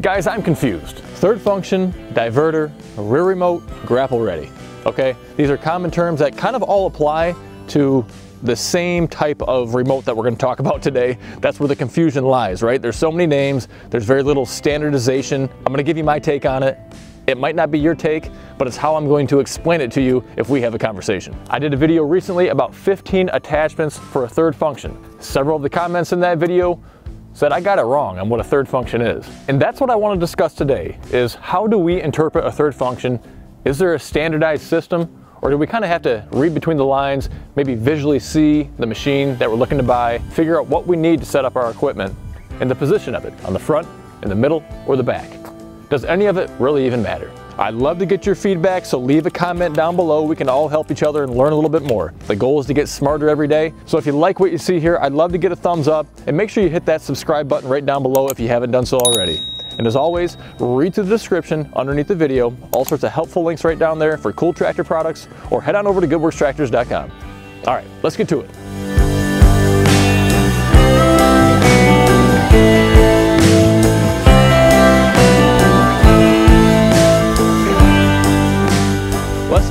Guys, I'm confused. Third function, diverter, rear remote, grapple ready. Okay, these are common terms that kind of all apply to the same type of remote that we're going to talk about today. That's where the confusion lies, right? There's so many names, there's very little standardization. I'm going to give you my take on it. It might not be your take, but it's how I'm going to explain it to you if we have a conversation. I did a video recently about 15 attachments for a third function. Several of the comments in that video said I got it wrong on what a third function is. And that's what I want to discuss today is how do we interpret a third function? Is there a standardized system or do we kind of have to read between the lines, maybe visually see the machine that we're looking to buy, figure out what we need to set up our equipment and the position of it on the front, in the middle, or the back? Does any of it really even matter? I'd love to get your feedback, so leave a comment down below. We can all help each other and learn a little bit more. The goal is to get smarter every day. So if you like what you see here, I'd love to get a thumbs up and make sure you hit that subscribe button right down below if you haven't done so already. And as always, read through the description underneath the video. All sorts of helpful links right down there for cool tractor products or head on over to goodworkstractors.com. All right, let's get to it.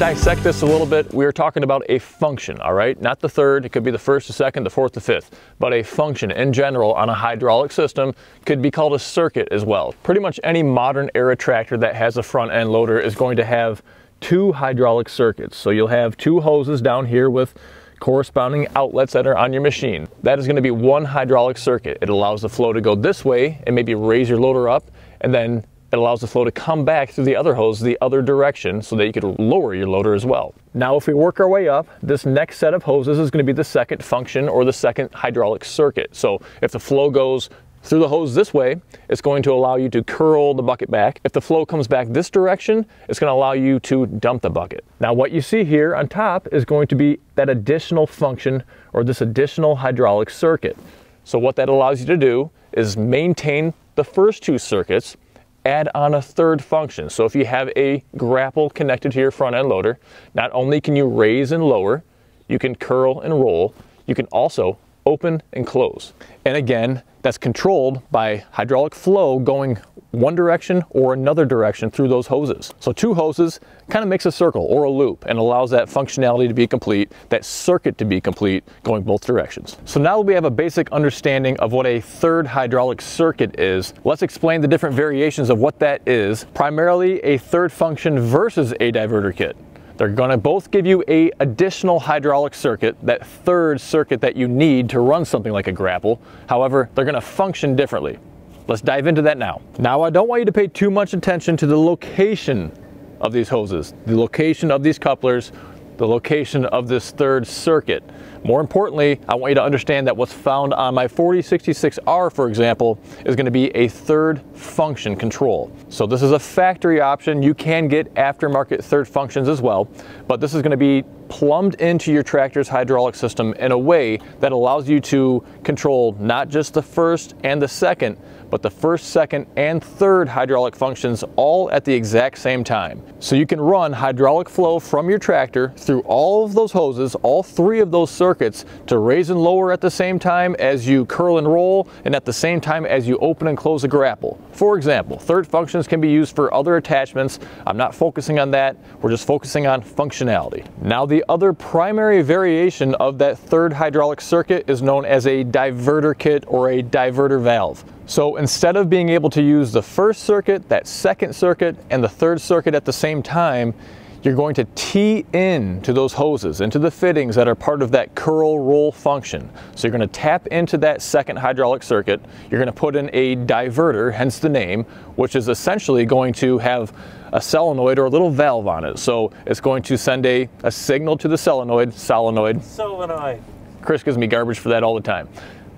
Dissect this a little bit. We're talking about a function, all right? Not the third, it could be the first, the second, the fourth, the fifth, but a function in general on a hydraulic system could be called a circuit as well. Pretty much any modern era tractor that has a front end loader is going to have two hydraulic circuits. So you'll have two hoses down here with corresponding outlets that are on your machine. That is going to be one hydraulic circuit. It allows the flow to go this way and maybe raise your loader up and then it allows the flow to come back through the other hose the other direction so that you could lower your loader as well. Now if we work our way up, this next set of hoses is going to be the second function or the second hydraulic circuit. So if the flow goes through the hose this way, it's going to allow you to curl the bucket back. If the flow comes back this direction, it's going to allow you to dump the bucket. Now what you see here on top is going to be that additional function or this additional hydraulic circuit. So what that allows you to do is maintain the first two circuits add on a third function. So if you have a grapple connected to your front end loader, not only can you raise and lower, you can curl and roll, you can also open and close. And again, that's controlled by hydraulic flow going one direction or another direction through those hoses. So two hoses kind of makes a circle or a loop and allows that functionality to be complete, that circuit to be complete going both directions. So now that we have a basic understanding of what a third hydraulic circuit is, let's explain the different variations of what that is, primarily a third function versus a diverter kit. They're gonna both give you a additional hydraulic circuit, that third circuit that you need to run something like a grapple. However, they're gonna function differently. Let's dive into that now. Now, I don't want you to pay too much attention to the location of these hoses, the location of these couplers, the location of this third circuit. More importantly, I want you to understand that what's found on my 4066R, for example, is gonna be a third function control. So this is a factory option. You can get aftermarket third functions as well, but this is gonna be plumbed into your tractor's hydraulic system in a way that allows you to control not just the first and the second, but the first, second, and third hydraulic functions all at the exact same time. So you can run hydraulic flow from your tractor through all of those hoses, all three of those circuits, to raise and lower at the same time as you curl and roll, and at the same time as you open and close a grapple. For example, third functions can be used for other attachments. I'm not focusing on that. We're just focusing on functionality. Now the other primary variation of that third hydraulic circuit is known as a diverter kit or a diverter valve. So instead of being able to use the first circuit, that second circuit, and the third circuit at the same time, you're going to tee in to those hoses, into the fittings that are part of that curl roll function. So you're going to tap into that second hydraulic circuit. You're going to put in a diverter, hence the name, which is essentially going to have a solenoid or a little valve on it. So it's going to send a, a signal to the solenoid, solenoid. Solenoid. Chris gives me garbage for that all the time.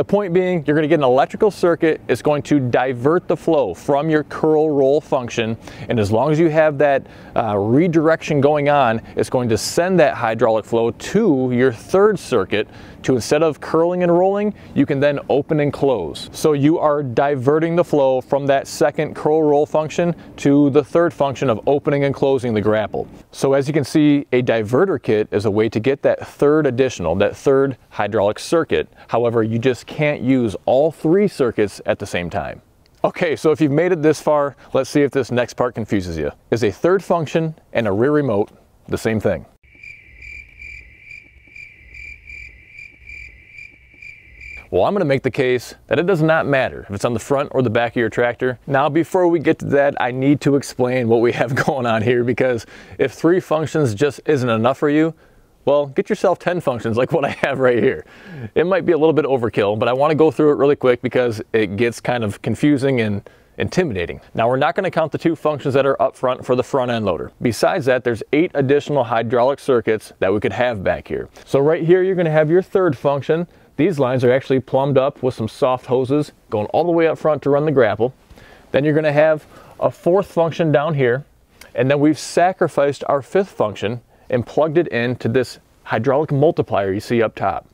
The point being, you're going to get an electrical circuit. It's going to divert the flow from your curl roll function. And as long as you have that uh, redirection going on, it's going to send that hydraulic flow to your third circuit to instead of curling and rolling, you can then open and close. So you are diverting the flow from that second curl roll function to the third function of opening and closing the grapple. So as you can see, a diverter kit is a way to get that third additional, that third hydraulic circuit. However, you just can't use all three circuits at the same time. Okay, so if you've made it this far, let's see if this next part confuses you. Is a third function and a rear remote the same thing? Well, I'm going to make the case that it does not matter if it's on the front or the back of your tractor. Now, before we get to that, I need to explain what we have going on here because if three functions just isn't enough for you, well, get yourself 10 functions like what I have right here. It might be a little bit overkill, but I want to go through it really quick because it gets kind of confusing and intimidating. Now we're not going to count the two functions that are up front for the front end loader. Besides that, there's eight additional hydraulic circuits that we could have back here. So right here, you're going to have your third function these lines are actually plumbed up with some soft hoses going all the way up front to run the grapple. Then you're gonna have a fourth function down here, and then we've sacrificed our fifth function and plugged it into this hydraulic multiplier you see up top.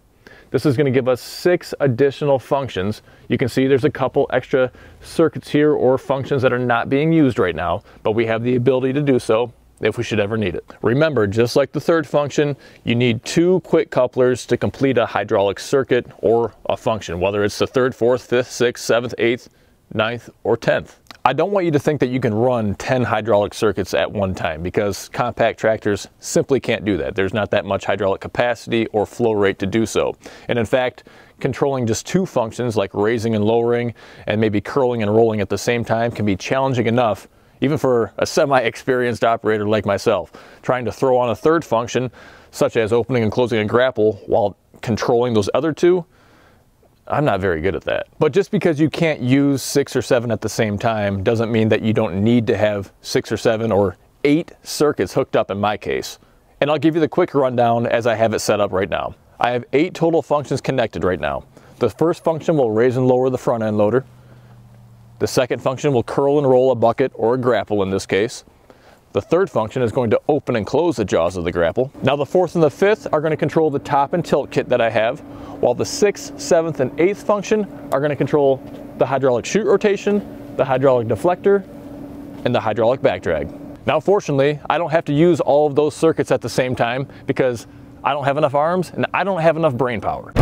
This is going to give us six additional functions. You can see there's a couple extra circuits here or functions that are not being used right now, but we have the ability to do so if we should ever need it. Remember, just like the third function, you need two quick couplers to complete a hydraulic circuit or a function, whether it's the third, fourth, fifth, sixth, seventh, eighth, ninth, or tenth. I don't want you to think that you can run 10 hydraulic circuits at one time because compact tractors simply can't do that. There's not that much hydraulic capacity or flow rate to do so. And in fact, controlling just two functions like raising and lowering and maybe curling and rolling at the same time can be challenging enough even for a semi-experienced operator like myself. Trying to throw on a third function, such as opening and closing a grapple while controlling those other two, I'm not very good at that. But just because you can't use six or seven at the same time doesn't mean that you don't need to have six or seven or eight circuits hooked up in my case. And I'll give you the quick rundown as I have it set up right now. I have eight total functions connected right now. The first function will raise and lower the front end loader. The second function will curl and roll a bucket or a grapple in this case. The third function is going to open and close the jaws of the grapple. Now the fourth and the fifth are going to control the top and tilt kit that I have, while the sixth, seventh, and eighth function are going to control the hydraulic chute rotation, the hydraulic deflector, and the hydraulic back drag. Now fortunately, I don't have to use all of those circuits at the same time because I don't have enough arms and I don't have enough brain power.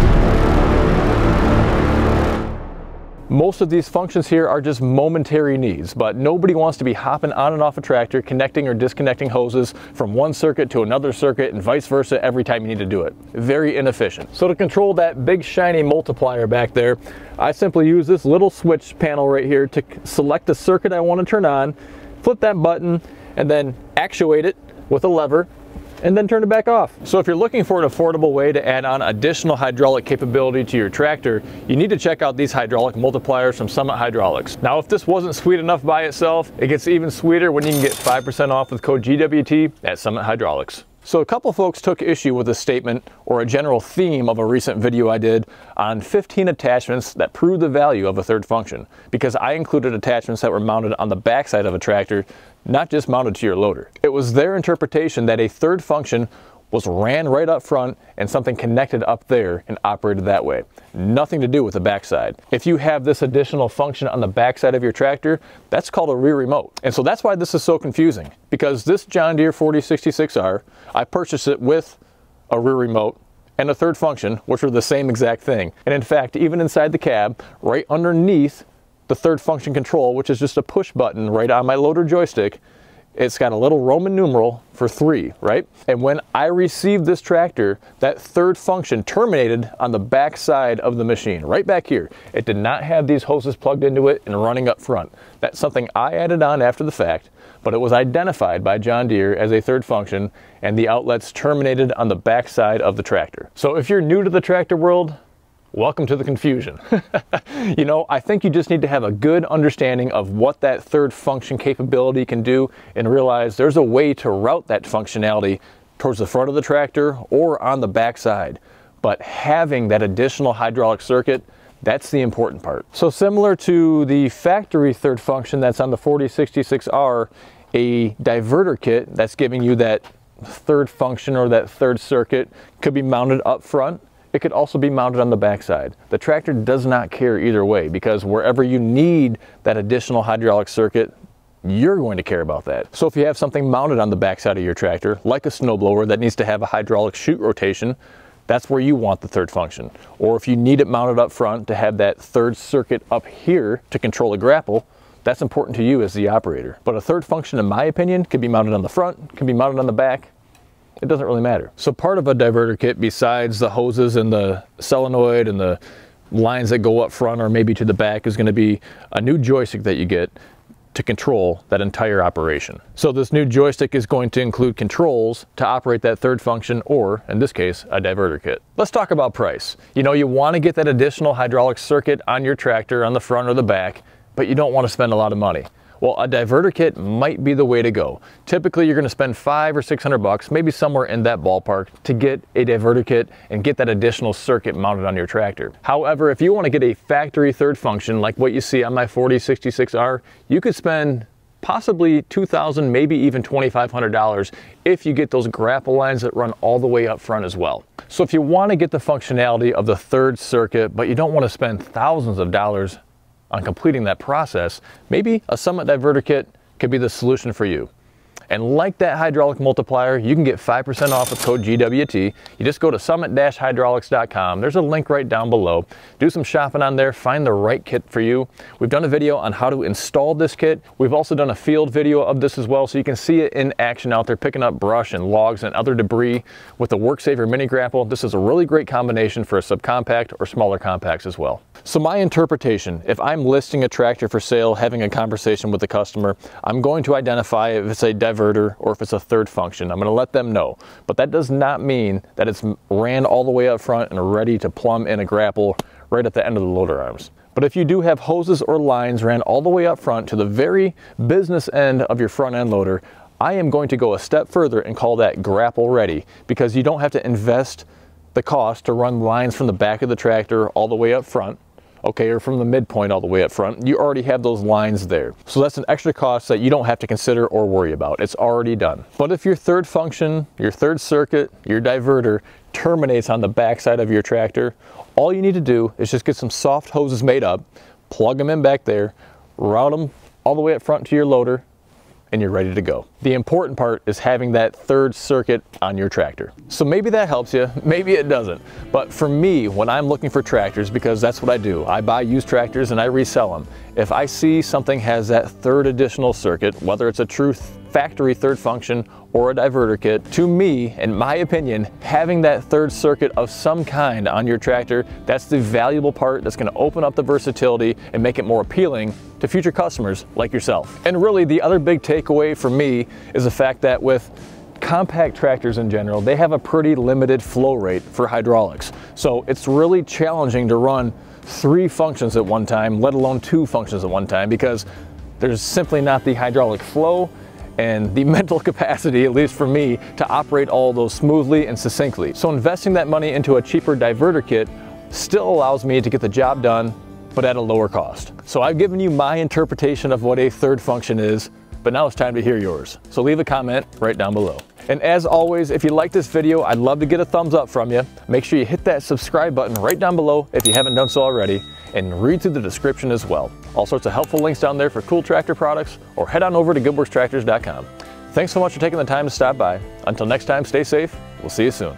Most of these functions here are just momentary needs, but nobody wants to be hopping on and off a tractor, connecting or disconnecting hoses from one circuit to another circuit and vice versa every time you need to do it. Very inefficient. So to control that big shiny multiplier back there, I simply use this little switch panel right here to select the circuit I want to turn on, flip that button, and then actuate it with a lever and then turn it back off. So if you're looking for an affordable way to add on additional hydraulic capability to your tractor, you need to check out these hydraulic multipliers from Summit Hydraulics. Now if this wasn't sweet enough by itself, it gets even sweeter when you can get 5% off with code GWT at Summit Hydraulics. So a couple folks took issue with a statement or a general theme of a recent video I did on 15 attachments that prove the value of a third function because I included attachments that were mounted on the backside of a tractor, not just mounted to your loader. It was their interpretation that a third function was ran right up front and something connected up there and operated that way. Nothing to do with the backside. If you have this additional function on the backside of your tractor, that's called a rear remote. And so that's why this is so confusing because this John Deere 4066R, I purchased it with a rear remote and a third function, which are the same exact thing. And in fact, even inside the cab, right underneath the third function control, which is just a push button right on my loader joystick, it's got a little Roman numeral for three, right? And when I received this tractor, that third function terminated on the back side of the machine, right back here. It did not have these hoses plugged into it and running up front. That's something I added on after the fact, but it was identified by John Deere as a third function and the outlets terminated on the back side of the tractor. So if you're new to the tractor world, welcome to the confusion. you know, I think you just need to have a good understanding of what that third function capability can do and realize there's a way to route that functionality towards the front of the tractor or on the backside. But having that additional hydraulic circuit, that's the important part. So similar to the factory third function that's on the 4066R, a diverter kit that's giving you that third function or that third circuit could be mounted up front it could also be mounted on the backside. The tractor does not care either way because wherever you need that additional hydraulic circuit, you're going to care about that. So if you have something mounted on the backside of your tractor, like a snowblower that needs to have a hydraulic chute rotation, that's where you want the third function. Or if you need it mounted up front to have that third circuit up here to control a grapple, that's important to you as the operator. But a third function, in my opinion, could be mounted on the front, can be mounted on the back. It doesn't really matter. So part of a diverter kit, besides the hoses and the solenoid and the lines that go up front or maybe to the back, is gonna be a new joystick that you get to control that entire operation. So this new joystick is going to include controls to operate that third function or, in this case, a diverter kit. Let's talk about price. You know, you want to get that additional hydraulic circuit on your tractor on the front or the back, but you don't want to spend a lot of money. Well, a diverter kit might be the way to go. Typically, you're gonna spend five or 600 bucks, maybe somewhere in that ballpark, to get a diverter kit and get that additional circuit mounted on your tractor. However, if you wanna get a factory third function, like what you see on my 4066R, you could spend possibly 2000 maybe even $2,500 if you get those grapple lines that run all the way up front as well. So if you want to get the functionality of the third circuit, but you don't want to spend thousands of dollars on completing that process, maybe a Summit Diverter Kit could be the solution for you. And like that hydraulic multiplier, you can get 5% off with code GWT. You just go to summit-hydraulics.com. There's a link right down below. Do some shopping on there, find the right kit for you. We've done a video on how to install this kit. We've also done a field video of this as well, so you can see it in action out there, picking up brush and logs and other debris with the WorkSaver Mini Grapple. This is a really great combination for a subcompact or smaller compacts as well. So my interpretation, if I'm listing a tractor for sale, having a conversation with the customer, I'm going to identify if it's a diverter or if it's a third function. I'm going to let them know. But that does not mean that it's ran all the way up front and ready to plumb in a grapple right at the end of the loader arms. But if you do have hoses or lines ran all the way up front to the very business end of your front end loader, I am going to go a step further and call that grapple ready because you don't have to invest the cost to run lines from the back of the tractor all the way up front okay, or from the midpoint all the way up front, you already have those lines there. So that's an extra cost that you don't have to consider or worry about. It's already done. But if your third function, your third circuit, your diverter terminates on the backside of your tractor, all you need to do is just get some soft hoses made up, plug them in back there, route them all the way up front to your loader, and you're ready to go. The important part is having that third circuit on your tractor. So maybe that helps you, maybe it doesn't. But for me, when I'm looking for tractors, because that's what I do, I buy used tractors and I resell them. If I see something has that third additional circuit, whether it's a true factory third function or a diverter kit, to me, in my opinion, having that third circuit of some kind on your tractor, that's the valuable part that's gonna open up the versatility and make it more appealing to future customers like yourself. And really the other big takeaway for me is the fact that with compact tractors in general, they have a pretty limited flow rate for hydraulics. So it's really challenging to run three functions at one time, let alone two functions at one time, because there's simply not the hydraulic flow and the mental capacity, at least for me, to operate all those smoothly and succinctly. So investing that money into a cheaper diverter kit still allows me to get the job done, but at a lower cost. So I've given you my interpretation of what a third function is, but now it's time to hear yours. So leave a comment right down below. And as always, if you like this video, I'd love to get a thumbs up from you. Make sure you hit that subscribe button right down below if you haven't done so already, and read through the description as well. All sorts of helpful links down there for cool tractor products, or head on over to goodworkstractors.com. Thanks so much for taking the time to stop by. Until next time, stay safe. We'll see you soon.